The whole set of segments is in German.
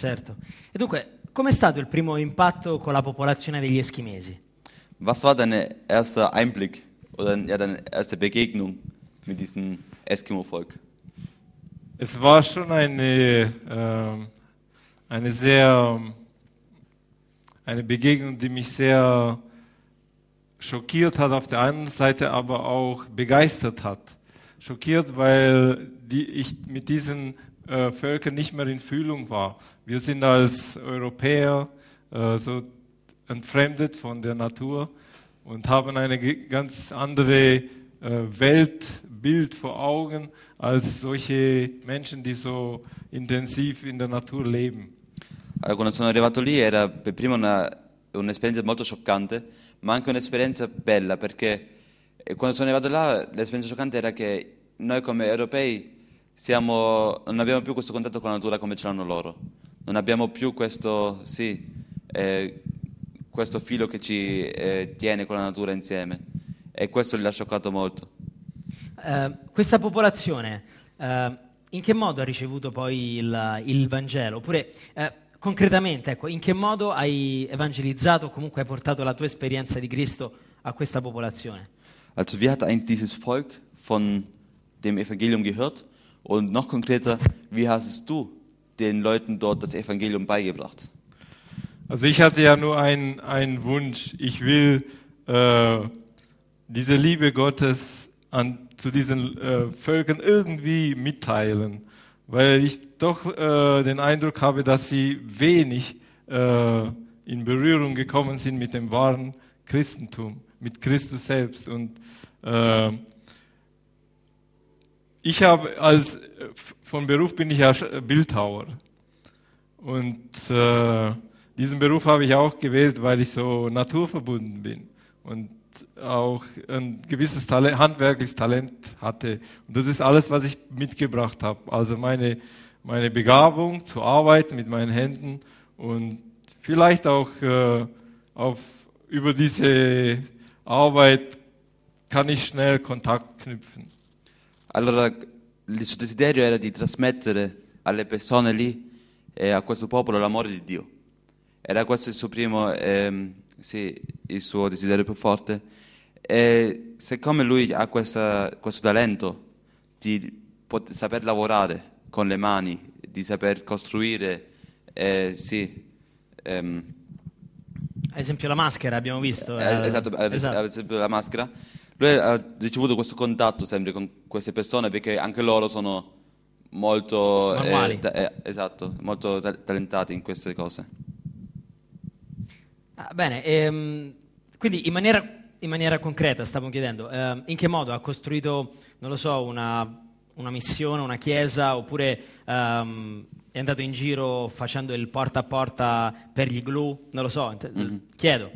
Certo. E dunque, com'è stato il primo impatto con la popolazione degli eschimesi? Was war dein erster Einblick oder ja, deine erste Begegnung mit diesem Eskimo-Volk? Es war schon eine, ähm, eine sehr, eine Begegnung, die mich sehr schockiert hat auf der einen Seite, aber auch begeistert hat. Schockiert, weil die, ich mit diesen äh, Völkern nicht mehr in Fühlung war. Wir sind als Europäer äh, so entfremdet von der Natur und haben eine ganz andere äh, Weltbild vor Augen als solche Menschen, die so intensiv in der Natur leben. Allora, quando sono arrivato lì era per prima una- un'esperienza molto scioccante, ma anche un'esperienza bella perché eh, quando sono arrivato là l'esperienza scioccante era che noi come europei siamo- non abbiamo più questo contatto con la natura come ce l'hanno loro, non abbiamo più questo, sì, eh, questo filo che ci eh, tiene con la natura insieme e questo li ha scioccato molto. Eh, questa popolazione eh, in che modo ha ricevuto poi il, il Vangelo? Oppure eh, concretamente, ecco, in che modo hai evangelizzato o comunque hai portato la tua esperienza di Cristo a questa popolazione? Also wie hat eigentlich dieses Volk von dem Evangelium gehört? Und noch konkreter, wie hast du den Leuten dort das Evangelium beigebracht? Also ich hatte ja nur einen, einen Wunsch. Ich will äh, diese Liebe Gottes an, zu diesen äh, Völkern irgendwie mitteilen, weil ich doch äh, den Eindruck habe, dass sie wenig äh, in Berührung gekommen sind mit dem wahren Christentum, mit Christus selbst. Und äh, ich habe als von Beruf bin ich ja Bildhauer. Und äh, diesen Beruf habe ich auch gewählt, weil ich so naturverbunden bin und auch ein gewisses Talent, handwerkliches Talent hatte. Und das ist alles, was ich mitgebracht habe. Also meine, meine Begabung zu arbeiten mit meinen Händen und vielleicht auch äh, auf, über diese Arbeit kann ich schnell Kontakt knüpfen. Allora, il suo desiderio era di trasmettere alle persone lì e a questo popolo l'amore di Dio. Era questo il suo primo, ehm, sì, il suo desiderio più forte. E siccome lui ha questa- questo talento di pot- saper lavorare con le mani, di saper costruire, eh, sì, ehm, Ad esempio la maschera abbiamo visto. Eh, eh, esatto, ad es- esatto. ad esempio la maschera. Lui ha ricevuto questo contatto sempre con queste persone perché anche loro sono molto, eh, ta- eh, esatto, molto ta- talentati in queste cose. Ah, bene, ehm, quindi in maniera, in maniera concreta stavo chiedendo, ehm, in che modo ha costruito, non lo so, una, una missione, una chiesa, oppure ehm, è andato in giro facendo il porta a porta per gli glue, non lo so, int- chiedo.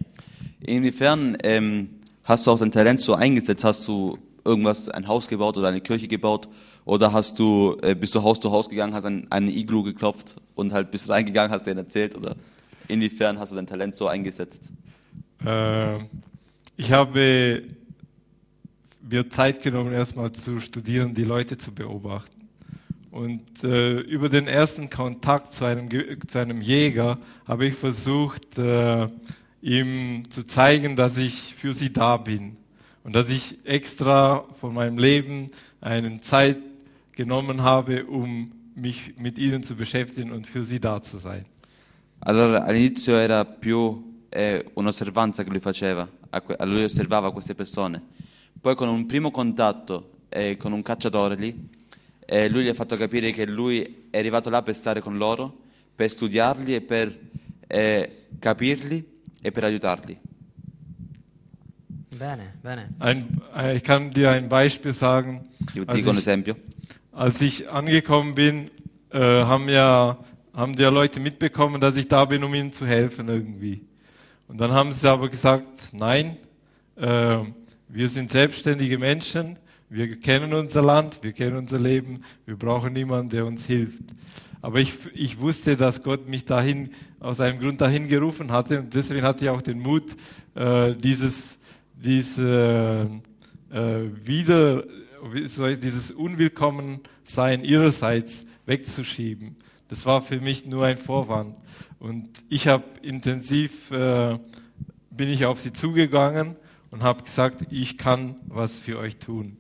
Inwiefern ähm, hast du auch dein Talent so eingesetzt? Hast du irgendwas, ein Haus gebaut oder eine Kirche gebaut? Oder hast du, äh, bist du Haus zu Haus gegangen, hast an einen Iglu geklopft und halt bist reingegangen, hast denen erzählt? Oder inwiefern hast du dein Talent so eingesetzt? Äh, ich habe mir Zeit genommen, erstmal zu studieren, die Leute zu beobachten. Und äh, über den ersten Kontakt zu einem, zu einem Jäger habe ich versucht, äh, ihm zu zeigen, dass ich für sie da bin. Und dass ich extra von meinem Leben eine Zeit genommen habe, um mich mit ihnen zu beschäftigen und für sie da zu sein. Allora, all'inizio era più eh, un'osservanza che lui faceva, a lui osservava queste persone. Poi con un primo contatto eh, con un cacciatore lì, eh, lui gli ha fatto capire che lui è arrivato là per stare con loro, per studiarli e per eh, capirli e per aiutarli. Bene, bene. Ein, äh, ich kann dir ein Beispiel sagen. Als dico un ich- esempio. Als ich angekommen bin, äh, haben ja haben die Leute mitbekommen, dass ich da bin, um ihnen zu helfen irgendwie. Und dann haben sie aber gesagt, nein, äh, wir sind selbstständige Menschen, wir kennen unser Land, wir kennen unser Leben, wir brauchen niemanden, der uns hilft. Aber ich, ich wusste, dass Gott mich dahin, aus einem Grund dahin gerufen hatte und deswegen hatte ich auch den Mut, äh, dieses, diese, äh, wieder, dieses Unwillkommensein ihrerseits wegzuschieben. das war für mich nur ein Vorwand. Und ich habe intensiv, äh, bin ich auf sie zugegangen und habe gesagt, ich kann was für euch tun.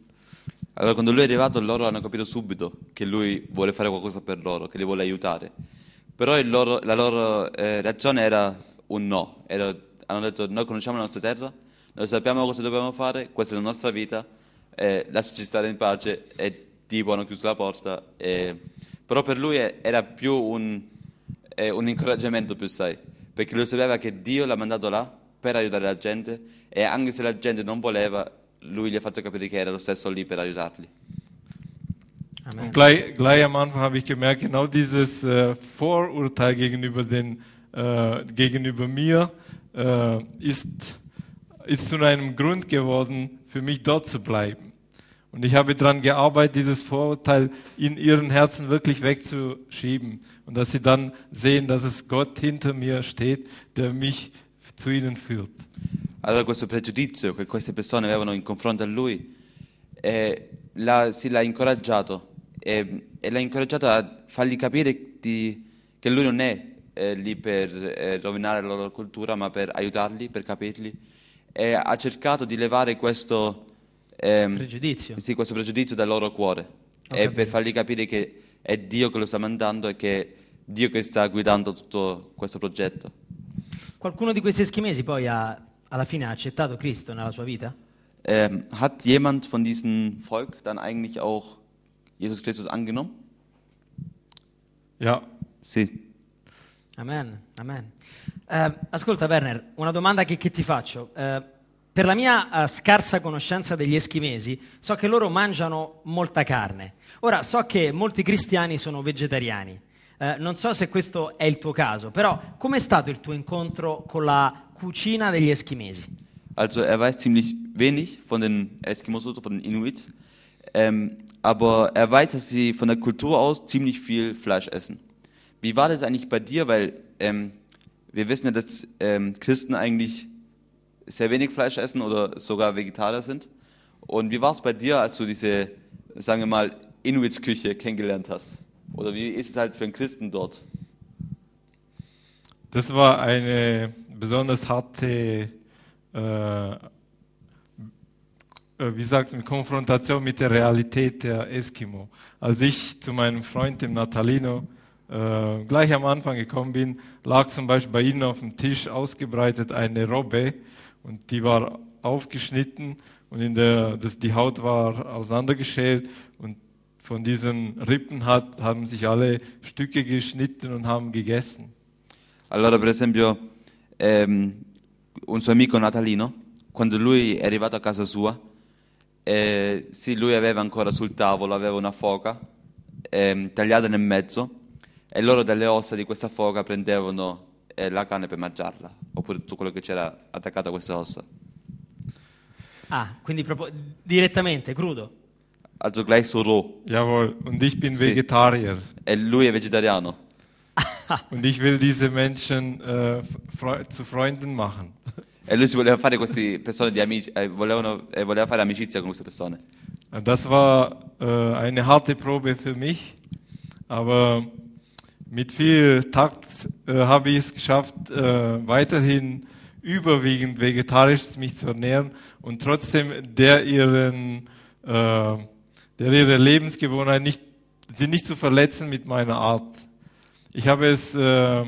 Allora quando lui è arrivato loro hanno capito subito che lui vuole fare qualcosa per loro, che li vuole aiutare. Però loro- la loro eh, reazione era un no, Era- hanno detto noi conosciamo la nostra terra, noi sappiamo cosa dobbiamo fare, questa è la nostra vita, eh, lasciaci stare in pace e tipo hanno chiuso la porta. e- Però per lui era più un, eh, un incoraggiamento più sai, perché lui sapeva che Dio l'ha mandato là per aiutare la gente e anche se la gente non voleva, lui gli ha fatto capire che era lo stesso lì per aiutarli. Und gleich, gleich am Anfang habe ich gemerkt, genau dieses äh, Vorurteil gegenüber, den, äh, gegenüber mir äh, ist, ist zu einem Grund geworden, für mich dort zu bleiben. Und ich habe daran gearbeitet, dieses Vorurteil in ihren Herzen wirklich wegzuschieben. Und dass sie dann sehen, dass es Gott hinter mir steht, der mich zu ihnen führt. Allora questo pregiudizio che queste persone avevano in confronto a lui, eh, l'ha, sì, l'ha incoraggiato e, e l'ha incoraggiato a fargli capire di- che lui non è eh, lì per eh, rovinare la loro cultura, ma per aiutarli, per capirli. E ha cercato di levare questo, ehm, Pregiudizio. sì, questo pregiudizio dal loro cuore Ho e per fargli capire che è Dio che lo sta mandando e che è Dio che sta guidando tutto questo progetto. Qualcuno di questi eschimesi poi ha, alla fine ha accettato Cristo nella sua vita? Ähm, hat jemand von diesem Volk dann eigentlich auch Jesus Christus angenommen? Ja, Sì. Amen, amen. Eh, ascolta Werner, una domanda che, che ti faccio. Eh, per la mia eh, scarsa conoscenza degli eschimesi, so che loro mangiano molta carne. Ora, so che molti cristiani sono vegetariani. Eh, non so se questo è il tuo caso, però com'è stato il tuo incontro con la cucina degli eschimesi? Also er weiß ziemlich wenig von den Eskimos, oder von den Inuits, ähm, aber er weiß, dass sie von der Kultur aus ziemlich viel Fleisch essen. Wie war das eigentlich bei dir? Weil ähm, wir wissen ja, dass ähm, Christen eigentlich sehr wenig Fleisch essen oder sogar Vegetarier sind. Und wie war es bei dir, als du diese, sagen wir mal, Inuits-Küche kennengelernt hast? Oder wie ist es halt für einen Christen dort? Das war eine besonders harte, äh, äh, wie sagt man, Konfrontation mit der Realität der Eskimo. Als ich zu meinem Freund, dem Natalino, äh, gleich am Anfang gekommen bin, lag zum Beispiel bei ihnen auf dem Tisch ausgebreitet eine Robbe und die war aufgeschnitten und in der, das, die Haut war auseinandergeschält und von diesen Rippen hat, haben sich alle Stücke geschnitten und haben gegessen. Allora, per esempio, ehm, un suo amico natalino, quando lui è arrivato a casa sua, eh, sì, lui aveva ancora sul tavolo, aveva una foca ehm, tagliata nel mezzo e loro dalle ossa di questa foca prendevano eh, la carne per mangiarla, oppure tutto quello che c'era attaccato a queste ossa. Ah, quindi proprio direttamente, crudo. Also gleich so roh. Jawohl, und ich bin Sie- Vegetarier. E lui è vegetariano. Und ich will diese Menschen äh, Fre zu Freunden machen. E lui si voleva fare queste persone di amici, eh, volevano- eh, voleva fare amicizia con queste persone. Das war äh, eine harte Probe für mich, aber mit viel Takt äh, habe ich es geschafft, äh, weiterhin überwiegend vegetarisch mich zu ernähren und trotzdem der ihren, äh, der ihre Lebensgewohnheit nicht, sie nicht zu verletzen mit meiner Art. Ich habe es äh,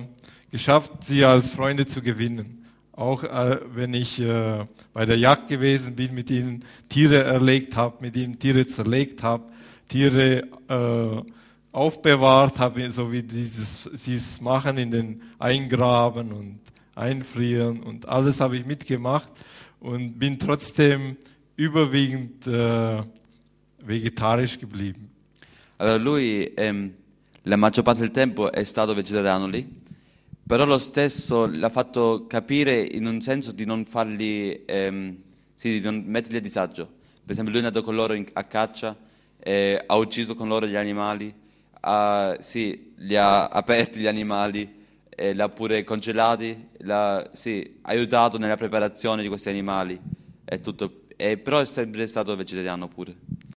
geschafft, sie als Freunde zu gewinnen. Auch äh, wenn ich äh, bei der Jagd gewesen bin, mit ihnen Tiere erlegt habe, mit ihnen Tiere zerlegt habe, Tiere äh, aufbewahrt habe, so wie dieses, sie es machen in den Eingraben und Einfrieren und alles habe ich mitgemacht und bin trotzdem überwiegend äh, vegetarisch geblieben. Allora lui ehm, la maggior parte del tempo è stato vegetariano lì, però lo stesso l'ha fatto capire in un senso di non farli, ehm, sì, di non metterli a disagio. Per esempio lui è andato con loro in- a caccia, eh, ha ucciso con loro gli animali, ha, sì, li ha aperti gli animali, eh, li ha pure congelati, l'ha sì, aiutato nella preparazione di questi animali, e tutto. E però è sempre stato vegetariano pure.